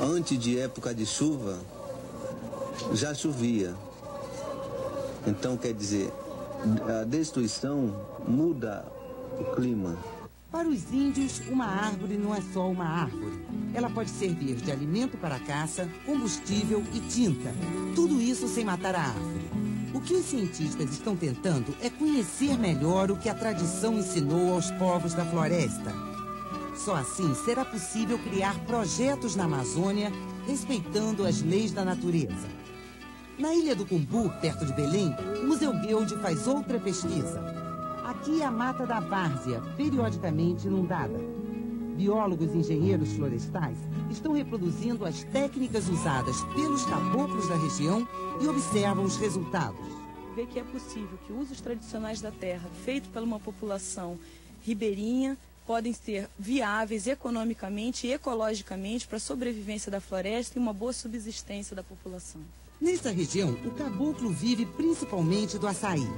antes de época de chuva, já chovia. Então quer dizer, a destruição muda o clima. Para os índios, uma árvore não é só uma árvore. Ela pode servir de alimento para caça, combustível e tinta. Tudo isso sem matar a árvore. O que os cientistas estão tentando é conhecer melhor o que a tradição ensinou aos povos da floresta. Só assim será possível criar projetos na Amazônia respeitando as leis da natureza. Na Ilha do Cumbu, perto de Belém, o Museu Guild faz outra pesquisa. Aqui é a Mata da Várzea, periodicamente inundada. Biólogos e engenheiros florestais estão reproduzindo as técnicas usadas pelos caboclos da região e observam os resultados. ver que é possível que usos tradicionais da terra, feito por uma população ribeirinha, podem ser viáveis economicamente e ecologicamente para a sobrevivência da floresta e uma boa subsistência da população. Nessa região, o caboclo vive principalmente do açaí.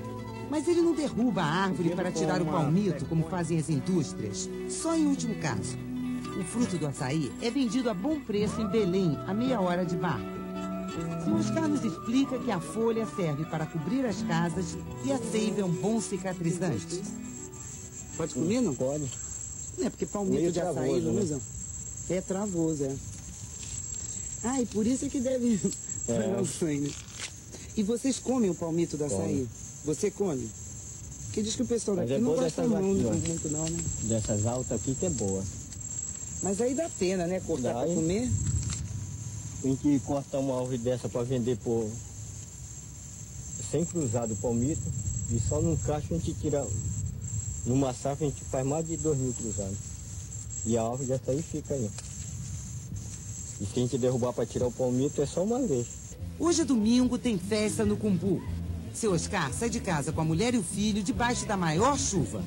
Mas ele não derruba a árvore para tirar o palmito, como fazem as indústrias. Só em último caso. O fruto do açaí é vendido a bom preço em Belém, a meia hora de barco. Oscar nos explica que a folha serve para cobrir as casas e a seiva é um bom cicatrizante. Pode comer, não? Pode. É porque palmito Meio de açaí travoso, não né? usa. É travoso, é. Ah, e por isso é que deve É. E vocês comem o palmito do açaí? Você come? Porque diz que o pessoal Mas daqui é não gosta muito, aqui, ó. muito não, né? Dessas altas aqui que é boa. Mas aí dá pena, né? Cortar Dá, pra hein? comer. Tem que cortar uma árvore dessa para vender por sem cruzar do palmito e só num cacho a gente tira numa safra a gente faz mais de dois mil cruzados. E a árvore dessa aí fica aí. E a gente derrubar para tirar o palmito é só uma vez. Hoje é domingo, tem festa no Cumbu. Seu Oscar sai de casa com a mulher e o filho debaixo da maior chuva.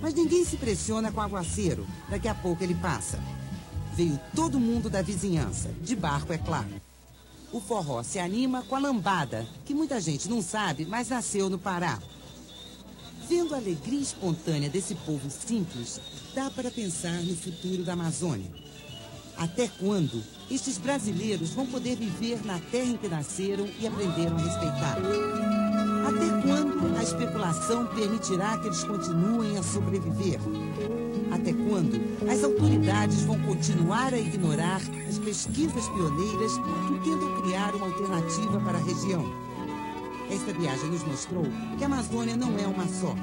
Mas ninguém se pressiona com o aguaceiro. Daqui a pouco ele passa. Veio todo mundo da vizinhança, de barco, é claro. O forró se anima com a lambada, que muita gente não sabe, mas nasceu no Pará. Vendo a alegria espontânea desse povo simples, dá para pensar no futuro da Amazônia. Até quando estes brasileiros vão poder viver na terra em que nasceram e aprenderam a respeitar? Até quando a especulação permitirá que eles continuem a sobreviver? Até quando as autoridades vão continuar a ignorar as pesquisas pioneiras que tentam criar uma alternativa para a região? Esta viagem nos mostrou que a Amazônia não é uma só.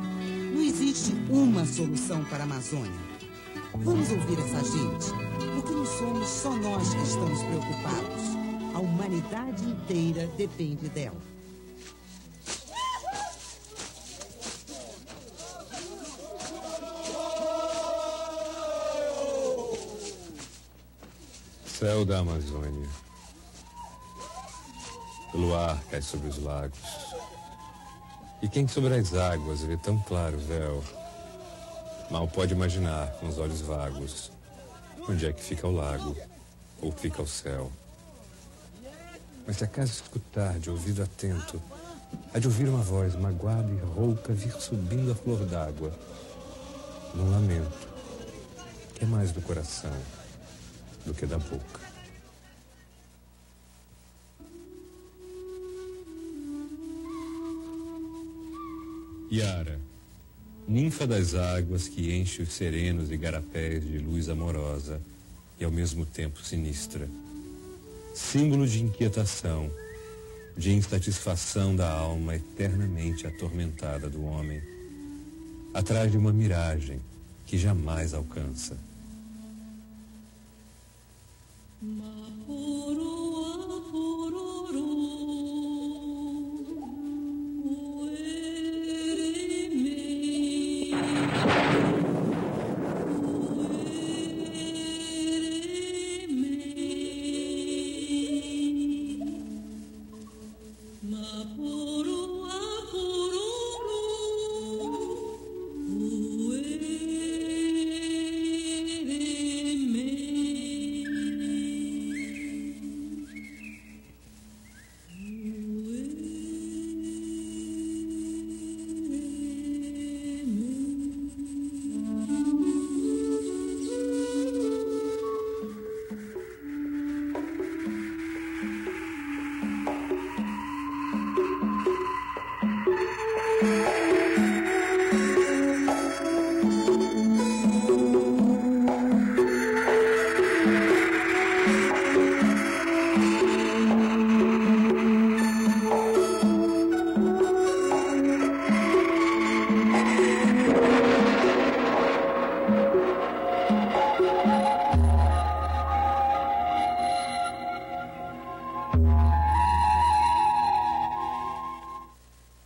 Não existe uma solução para a Amazônia. Vamos ouvir essa gente, porque não somos só nós que estamos preocupados. A humanidade inteira depende dela. Céu da Amazônia. O luar cai sobre os lagos. E quem sobre as águas vê tão claro o véu, mal pode imaginar com os olhos vagos onde é que fica o lago ou fica o céu. Mas se acaso escutar de ouvido atento, há de ouvir uma voz magoada e rouca vir subindo a flor d'água, num lamento, que é mais do coração do que da boca. Yara, ninfa das águas que enche os serenos igarapés de luz amorosa e ao mesmo tempo sinistra. Símbolo de inquietação, de insatisfação da alma eternamente atormentada do homem, atrás de uma miragem que jamais alcança.